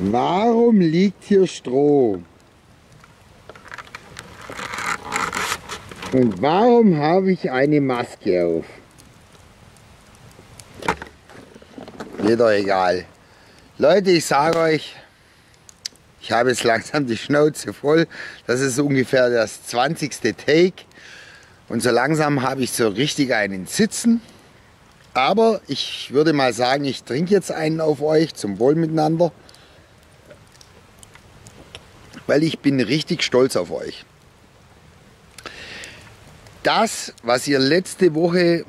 Warum liegt hier Stroh? Und warum habe ich eine Maske auf? Doch egal. Leute, ich sage euch, ich habe jetzt langsam die Schnauze voll. Das ist ungefähr das 20. Take. Und so langsam habe ich so richtig einen Sitzen. Aber ich würde mal sagen, ich trinke jetzt einen auf euch zum Wohl miteinander. Weil ich bin richtig stolz auf euch. Das, was ihr letzte Woche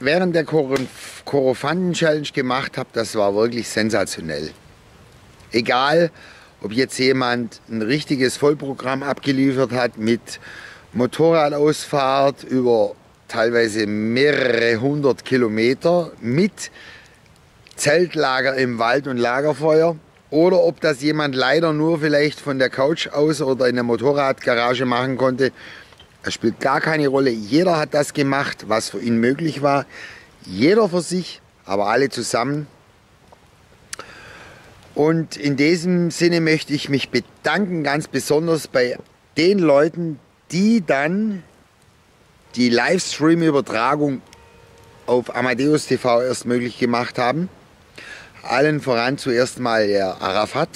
während der Korofanten-Challenge gemacht habt, das war wirklich sensationell. Egal, ob jetzt jemand ein richtiges Vollprogramm abgeliefert hat mit Motorradausfahrt über teilweise mehrere hundert Kilometer mit Zeltlager im Wald und Lagerfeuer oder ob das jemand leider nur vielleicht von der Couch aus oder in der Motorradgarage machen konnte. Es spielt gar keine Rolle. Jeder hat das gemacht, was für ihn möglich war. Jeder für sich, aber alle zusammen. Und in diesem Sinne möchte ich mich bedanken, ganz besonders bei den Leuten, die dann die Livestream-Übertragung auf Amadeus TV erst möglich gemacht haben. Allen voran zuerst mal der Arafat.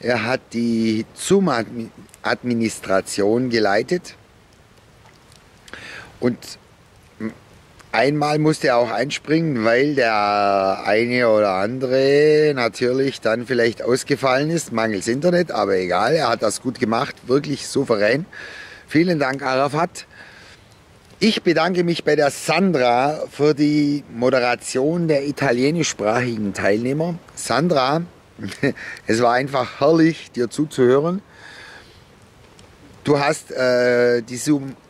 Er hat die Zoom-Administration geleitet. Und einmal musste er auch einspringen, weil der eine oder andere natürlich dann vielleicht ausgefallen ist, mangels Internet, aber egal, er hat das gut gemacht, wirklich souverän. Vielen Dank, Arafat. Ich bedanke mich bei der Sandra für die Moderation der italienischsprachigen Teilnehmer. Sandra, es war einfach herrlich, dir zuzuhören. Du hast äh, die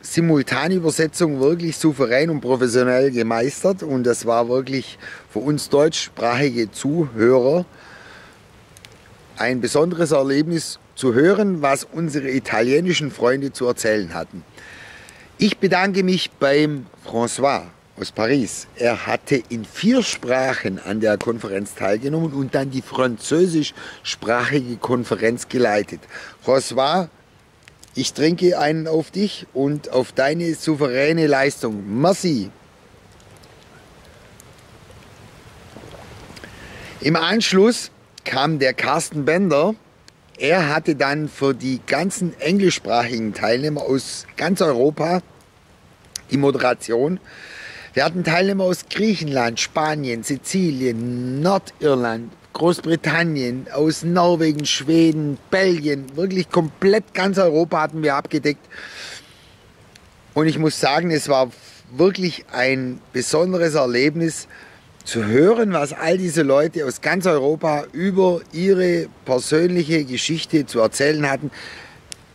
Simultanübersetzung wirklich souverän und professionell gemeistert und das war wirklich für uns deutschsprachige Zuhörer ein besonderes Erlebnis zu hören, was unsere italienischen Freunde zu erzählen hatten. Ich bedanke mich beim François aus Paris. Er hatte in vier Sprachen an der Konferenz teilgenommen und dann die französischsprachige Konferenz geleitet. François, ich trinke einen auf dich und auf deine souveräne Leistung. Merci. Im Anschluss kam der Carsten Bender. Er hatte dann für die ganzen englischsprachigen Teilnehmer aus ganz Europa die Moderation. Wir hatten Teilnehmer aus Griechenland, Spanien, Sizilien, Nordirland, Großbritannien, aus Norwegen, Schweden, Belgien, wirklich komplett ganz Europa hatten wir abgedeckt. Und ich muss sagen, es war wirklich ein besonderes Erlebnis zu hören, was all diese Leute aus ganz Europa über ihre persönliche Geschichte zu erzählen hatten.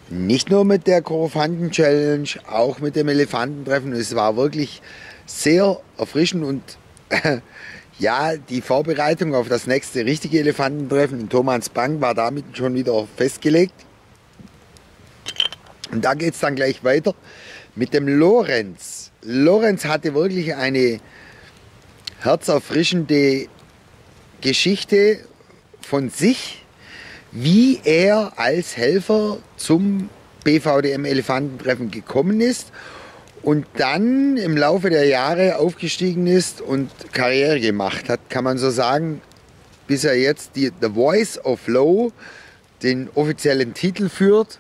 Nicht nur mit der Korofanten Challenge, auch mit dem Elefantentreffen. Es war wirklich sehr erfrischend und Ja, die Vorbereitung auf das nächste richtige Elefantentreffen in Thomas Bank war damit schon wieder festgelegt. Und da geht es dann gleich weiter mit dem Lorenz. Lorenz hatte wirklich eine herzerfrischende Geschichte von sich, wie er als Helfer zum BVDM Elefantentreffen gekommen ist und dann im Laufe der Jahre aufgestiegen ist und Karriere gemacht hat, kann man so sagen, bis er jetzt die The Voice of Low, den offiziellen Titel führt.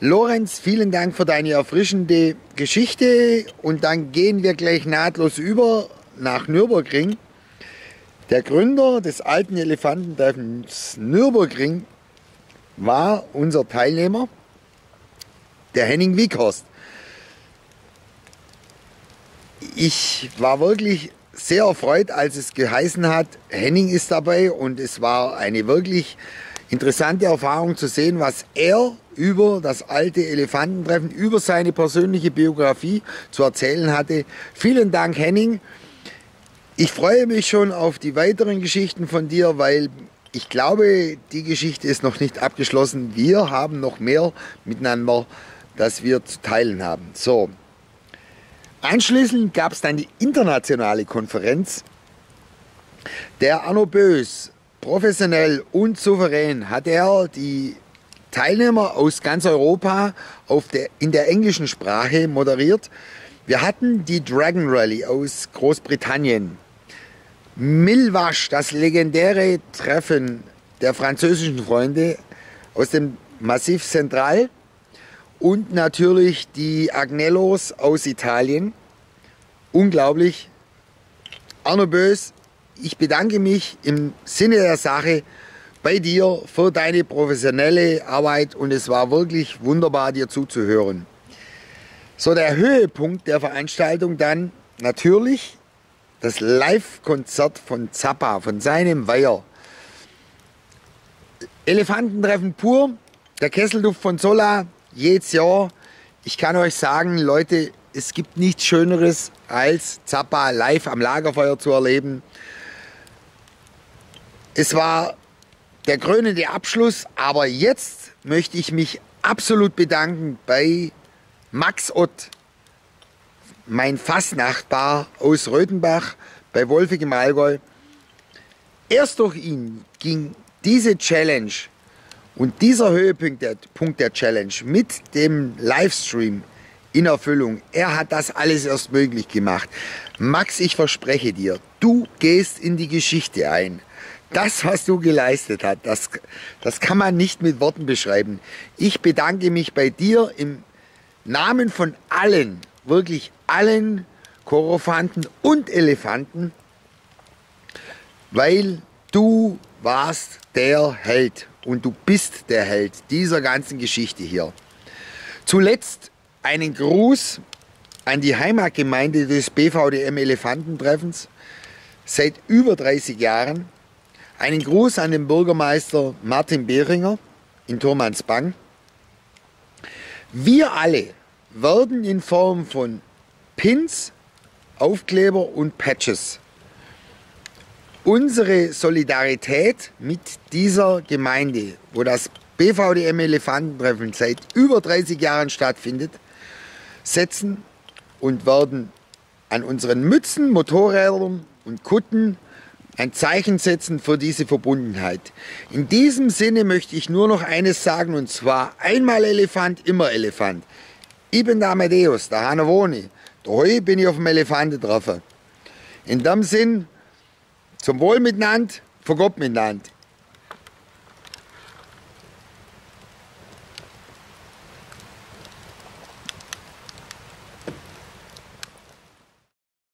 Lorenz, vielen Dank für deine erfrischende Geschichte und dann gehen wir gleich nahtlos über nach Nürburgring. Der Gründer des alten Elefantentreffens Nürburgring war unser Teilnehmer, der Henning Wieghorst ich war wirklich sehr erfreut, als es geheißen hat, Henning ist dabei und es war eine wirklich interessante Erfahrung zu sehen, was er über das alte Elefantentreffen, über seine persönliche Biografie zu erzählen hatte. Vielen Dank, Henning. Ich freue mich schon auf die weiteren Geschichten von dir, weil ich glaube, die Geschichte ist noch nicht abgeschlossen. Wir haben noch mehr miteinander, das wir zu teilen haben. So, Anschließend gab es dann die internationale Konferenz. Der Arno Bös professionell und souverän hat er die Teilnehmer aus ganz Europa der, in der englischen Sprache moderiert. Wir hatten die Dragon Rally aus Großbritannien. Milwasch, das legendäre Treffen der französischen Freunde aus dem Massiv Central und natürlich die Agnellos aus Italien. Unglaublich. Arno Bös, ich bedanke mich im Sinne der Sache bei dir für deine professionelle Arbeit und es war wirklich wunderbar, dir zuzuhören. So, der Höhepunkt der Veranstaltung dann natürlich das Live-Konzert von Zappa, von seinem Weiher. Elefantentreffen pur, der Kesselduft von Sola, jedes Jahr. Ich kann euch sagen, Leute, es gibt nichts Schöneres, als Zappa live am Lagerfeuer zu erleben. Es war der krönende Abschluss, aber jetzt möchte ich mich absolut bedanken bei Max Ott, mein Fassnachbar aus Röthenbach bei Wolfig im Allgäu. Erst durch ihn ging diese Challenge und dieser Höhepunkt der, Punkt der Challenge mit dem Livestream in Erfüllung, er hat das alles erst möglich gemacht. Max, ich verspreche dir, du gehst in die Geschichte ein das, was du geleistet hast, das, das kann man nicht mit Worten beschreiben. Ich bedanke mich bei dir im Namen von allen, wirklich allen Chorofanten und Elefanten, weil du warst der Held und du bist der Held dieser ganzen Geschichte hier. Zuletzt einen Gruß an die Heimatgemeinde des BVDM Elefantentreffens seit über 30 Jahren einen Gruß an den Bürgermeister Martin Behringer in Turmansbang. Wir alle werden in Form von Pins, Aufkleber und Patches unsere Solidarität mit dieser Gemeinde, wo das BVDM Elefantentreffen seit über 30 Jahren stattfindet, setzen und werden an unseren Mützen, Motorrädern und Kutten ein Zeichen setzen für diese Verbundenheit. In diesem Sinne möchte ich nur noch eines sagen und zwar einmal Elefant, immer Elefant. Ich bin der Amadeus, der Hanavoni. Heute bin ich auf dem Elefanten getroffen. In dem Sinn, zum Wohl miteinander, für Gott miteinander.